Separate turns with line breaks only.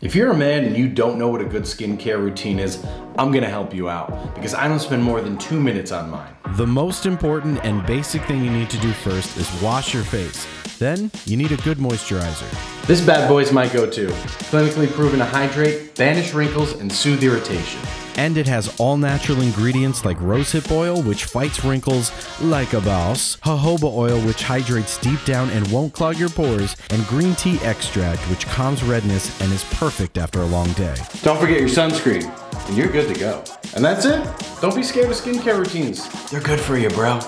If you're a man and you don't know what a good skincare routine is, I'm gonna help you out because I don't spend more than two minutes on mine.
The most important and basic thing you need to do first is wash your face. Then, you need a good moisturizer.
This bad boy's my go-to. Clinically proven to hydrate, banish wrinkles, and soothe irritation.
And it has all natural ingredients like rosehip oil, which fights wrinkles like a boss, jojoba oil, which hydrates deep down and won't clog your pores, and green tea extract, which calms redness and is perfect after a long day.
Don't forget your sunscreen, and you're good to go. And that's it. Don't be scared of skincare routines. They're good for you, bro.